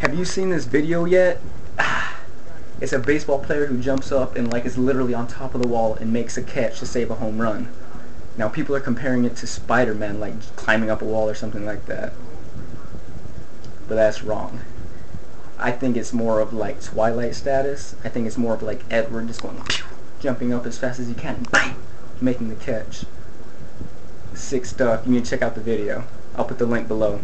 Have you seen this video yet? It's a baseball player who jumps up and like is literally on top of the wall and makes a catch to save a home run. Now people are comparing it to Spider-Man, like climbing up a wall or something like that. But that's wrong. I think it's more of like Twilight status. I think it's more of like Edward just going jumping up as fast as he can and bang, making the catch. Sick stuff. You need to check out the video. I'll put the link below.